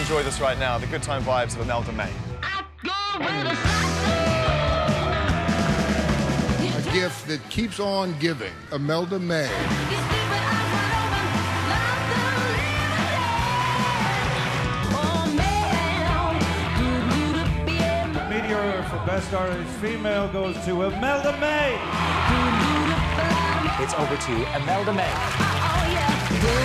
enjoy this right now, the good time vibes of Imelda May. A gift that keeps on giving. Imelda May. Meteor for Best Artist Female goes to Imelda May. It's over to Imelda May. Oh,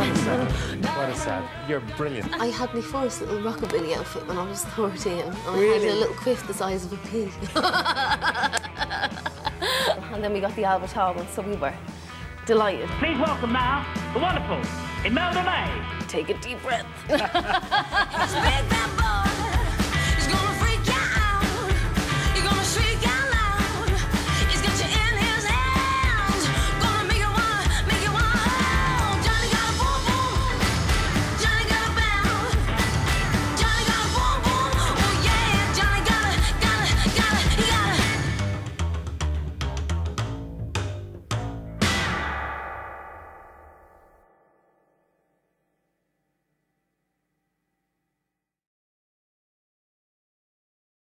What a sad. You're brilliant. I had my first little rockabilly outfit when I was 13 and I had a little quiff the size of a pea. and then we got the Albert Hall one, so we were delighted. Please welcome now the wonderful Imelda May. Take a deep breath.